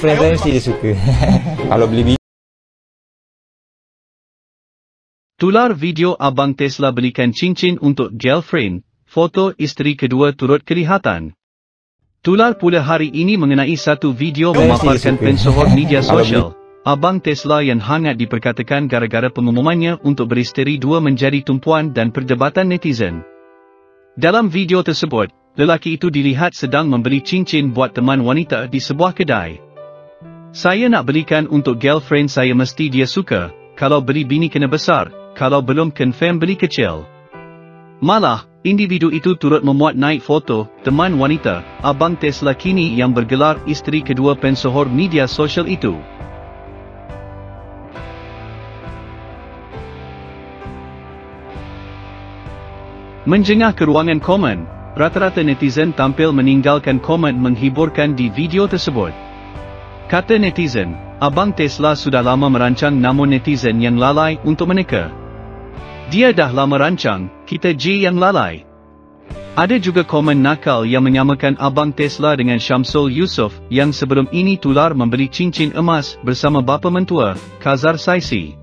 Friend saya mesti dia suka. Kalau beli bini Tular video abang Tesla belikan cincin untuk girlfriend, foto isteri kedua turut kelihatan. Tular pula hari ini mengenai satu video memaparkan pensohor media sosial. Abang Tesla yang hangat diperkatakan gara-gara pengumumannya untuk beristeri dua menjadi tumpuan dan perdebatan netizen. Dalam video tersebut, lelaki itu dilihat sedang membeli cincin buat teman wanita di sebuah kedai. Saya nak belikan untuk girlfriend saya mesti dia suka, kalau beli bini kena besar, kalau belum confirm beli kecil. Malah, individu itu turut memuat naik foto teman wanita, Abang Tesla kini yang bergelar isteri kedua pensohor media sosial itu. Menjengah ke ruangan komen, rata-rata netizen tampil meninggalkan komen menghiburkan di video tersebut. Kata netizen, Abang Tesla sudah lama merancang namun netizen yang lalai untuk meneka. Dia dah lama rancang, kita J yang lalai. Ada juga komen nakal yang menyamakan Abang Tesla dengan Syamsul Yusof yang sebelum ini tular membeli cincin emas bersama bapa mentua, Kazar Saisi.